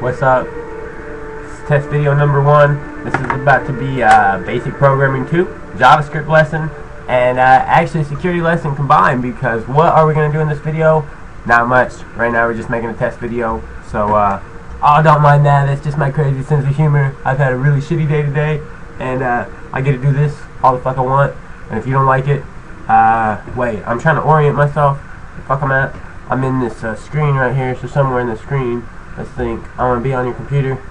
what's up? Test video number one. This is about to be uh, basic programming 2, JavaScript lesson, and uh, actually security lesson combined because what are we going to do in this video? Not much. Right now we're just making a test video, so uh, oh, don't mind that. That's just my crazy sense of humor. I've had a really shitty day today, and uh, I get to do this all the fuck I want, and if you don't like it, uh, wait, I'm trying to orient myself. The fuck I'm at. I'm in this uh, screen right here, so somewhere in the screen, let's think, I'm going to be on your computer.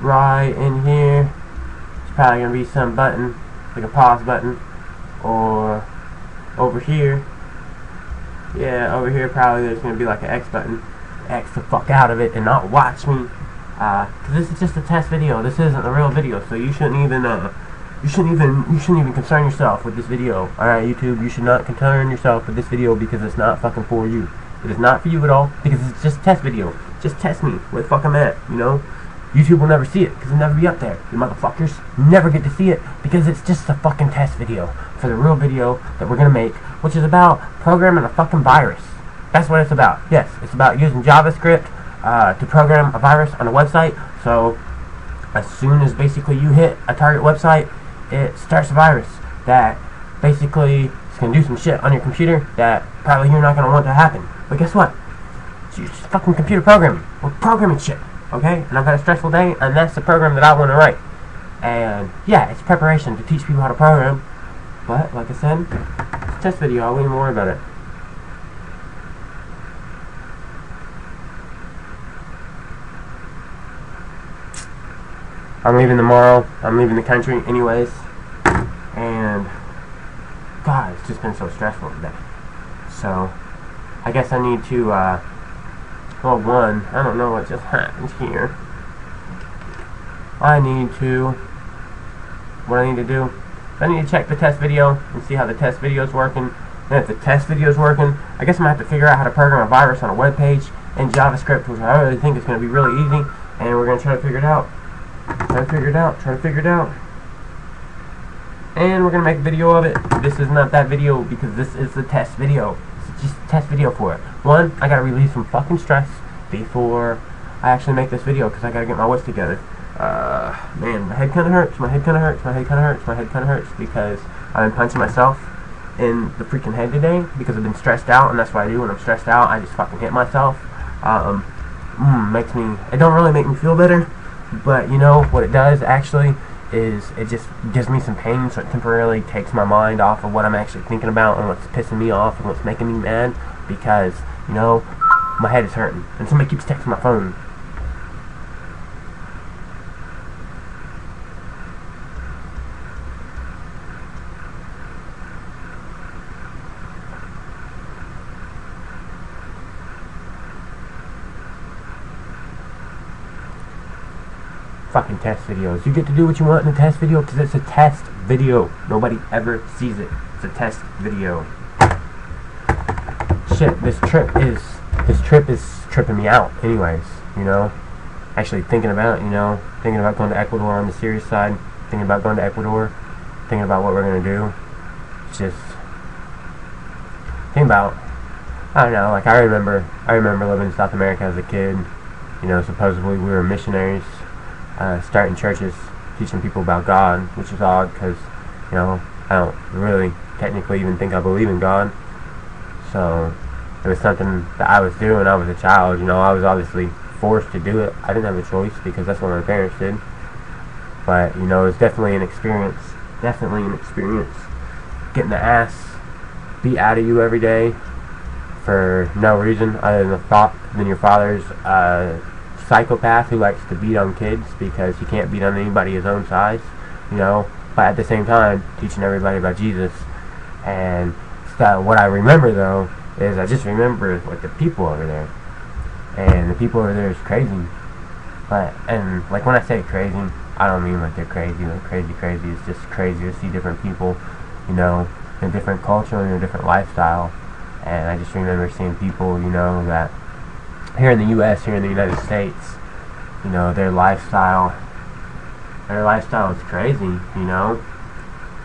Right in here, it's probably going to be some button, like a pause button, or over here. Yeah, over here probably there's going to be like an X button. X the fuck out of it and not watch me. Uh, cause this is just a test video. This isn't a real video, so you shouldn't even, uh, you shouldn't even you shouldn't even concern yourself with this video. Alright, YouTube, you should not concern yourself with this video because it's not fucking for you. It is not for you at all because it's just a test video. Just test me where the fuck I'm at, you know? YouTube will never see it because it'll never be up there. You motherfuckers never get to see it because it's just a fucking test video for the real video that we're gonna make, which is about programming a fucking virus. That's what it's about. Yes, it's about using JavaScript uh, to program a virus on a website. So as soon as basically you hit a target website, it starts a virus that basically to do some shit on your computer that probably you're not to want to happen. But guess what? It's just fucking computer programming. We're programming shit, okay? And I've had a stressful day, and that's the program that I want to write. And yeah, it's preparation to teach people how to program. But like I said, it's a test video. I wouldn't worry about it. I'm leaving tomorrow. I'm leaving the country anyways. And God, it's just been so stressful today. So I guess I need to uh well one, I don't know what just happened here. I need to what I need to do I need to check the test video and see how the test video is working. And if the test video is working, I guess I'm going to have to figure out how to program a virus on a web page in JavaScript, which I really think is going to be really easy. And we're going to try to figure it out. Try to figure it out. Try to figure it out. And we're to make a video of it. This is not that video because this is the test video. It's just a test video for it. One, I got to release some fucking stress before I actually make this video because I got to get my wits together. Uh, man, my head kind of hurts. My head kind of hurts. My head kind of hurts. My head kind of hurts because I've been punching myself in the freaking head today because I've been stressed out, and that's what I do when I'm stressed out. I just fucking hit myself. Um, mm, makes me. It don't really make me feel better, but you know what it does actually is it just gives me some pain, so it temporarily takes my mind off of what I'm actually thinking about and what's pissing me off and what's making me mad because you know my head is hurting, and somebody keeps texting my phone fucking test videos. You get to do what you want in a test video because it's a test video. Nobody ever sees it. It's a test video. Shit, this trip is this trip is tripping me out. Anyways, you know, actually thinking about you know thinking about going to Ecuador on the serious side, thinking about going to Ecuador, thinking about what we're gonna do. Just thinking about I don't know. Like I remember I remember living in South America as a kid. You know, supposedly we were missionaries uh, starting churches, teaching people about God, which is odd because, you know, I don't really technically even think I believe in God. So it was something that I was doing. when I was a child, you know, I was obviously forced to do it. I didn't have a choice because that's what my parents did. But, you know, it was definitely an experience. Definitely an experience. Getting the ass beat out of you every day for no reason other than the thought than your father's uh, psychopath who likes to beat on kids because he can't beat on anybody his own size, you know, but at the same time teaching everybody about Jesus. And so what I remember though is I just remember like the people over there, and the people over there is crazy. But and like when I say crazy, I don't mean like they're crazy, like crazy, crazy. It's just crazy to see different people, you know, in a different culture and a different lifestyle. And I just remember seeing people, you know, that here in the U.S., here in the United States, you know, their lifestyle, their lifestyle is crazy, you know,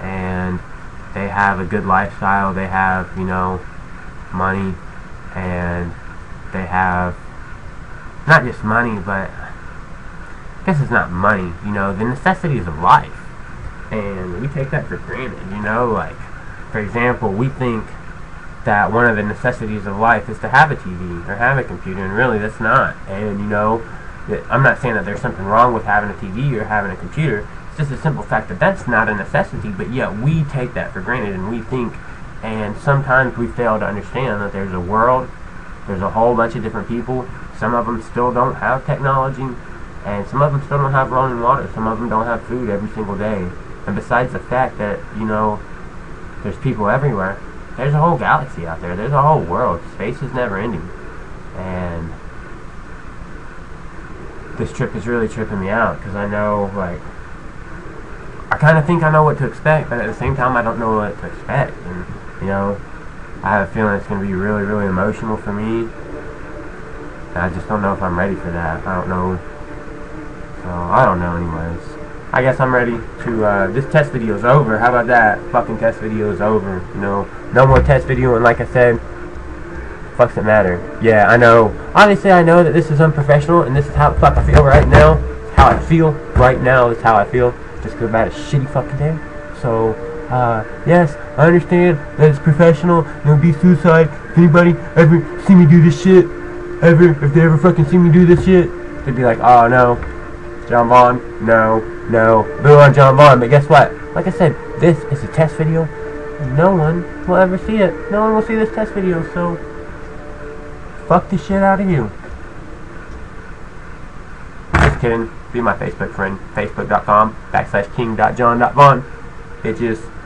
and they have a good lifestyle, they have, you know, money, and they have not just money, but I guess it's not money, you know, the necessities of life. And we take that for granted, you know, like, for example, we think that one of the necessities of life is to have a TV or have a computer, and really that's not. And, you know, I'm not saying that there's something wrong with having a TV or having a computer. It's just a simple fact that that's not a necessity, but yet we take that for granted and we think, and sometimes we fail to understand that there's a world, there's a whole bunch of different people. Some of them still don't have technology, and some of them still don't have running water. Some of them don't have food every single day. And besides the fact that, you know, there's people everywhere, there's a whole galaxy out there. There's a whole world. Space is never ending. And this trip is really tripping me out because I know, like, I kind of think I know what to expect, but at the same time, I don't know what to expect. And, you know, I have a feeling it's going to be really, really emotional for me. And I just don't know if I'm ready for that. I don't know. So, I don't know anyways. I guess I'm ready to, uh, this test video is over. How about that? Fucking test video is over. You know, no more test video, and like I said, fucks it matter. Yeah, I know. Obviously, I know that this is unprofessional, and this is how the fuck I feel right now. How I feel right now is how I feel. Just because I had a shitty fucking day. So, uh, yes, I understand that it's professional. It would be suicide. If anybody ever see me do this shit, ever, if they ever fucking see me do this shit, they'd be like, oh no, John Vaughn, no, no, boo on John Vaughn. But guess what? Like I said, this is a test video. No one will ever see it. No one will see this test video, so Fuck the shit out of you. Just kidding. Be my Facebook friend. Facebook.com backslash king.john.vaughn. Bitches.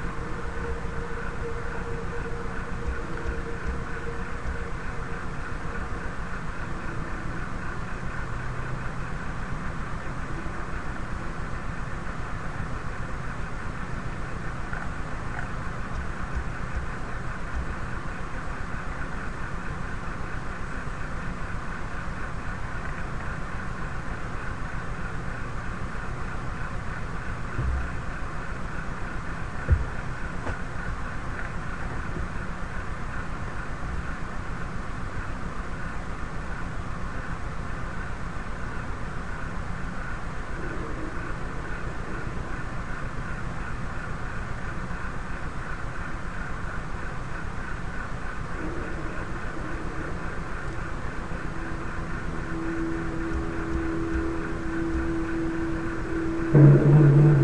Oh,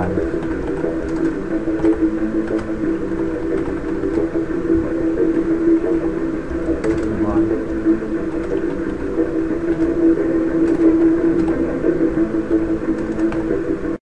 time.